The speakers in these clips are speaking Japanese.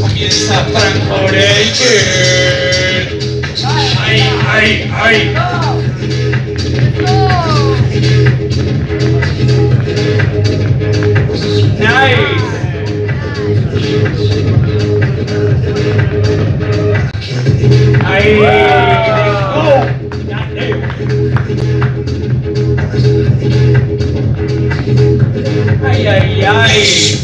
Comienza Franco Reyes. ¡Ay, ay, ay! Ay, ay, ay.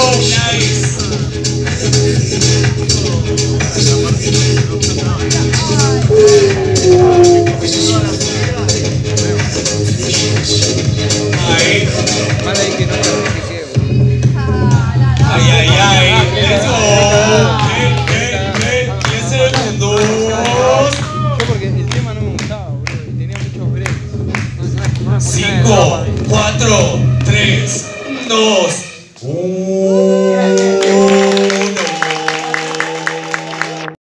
4, 3, 2, 1.